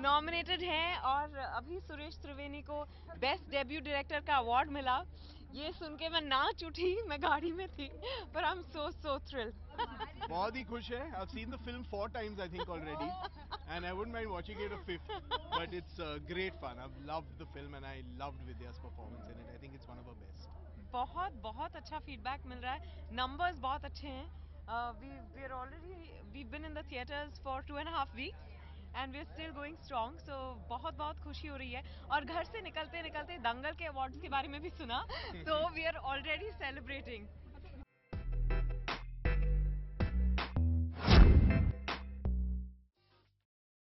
Nominated हैं और अभी सुरेश त्रिवेणी को बेस्ट डेब्यू डायरेक्टर का अवार्ड मिला। ये सुन के मैं नाच उठी मैं गाड़ी में थी पर I am so so thrilled बहुत ही खुश है। I seen the film four times I think already and I wouldn't mind watching it a fifth but it's great fun I loved the film and I loved Vidya's performance in it I think it's one of our best बहुत बहुत अच्छा feedback मिल रहा है। Numbers बहुत अच्छे हैं। We we are already we been in the theatres for two and half weeks and we are still going strong so बहुत बहुत खुशी हो रही है। और घर से निकलते निकलते दंगल के अवार्ड्स के बारे में भी सुना। तो वी आर ऑलरेडी सेलिब्रेटिंग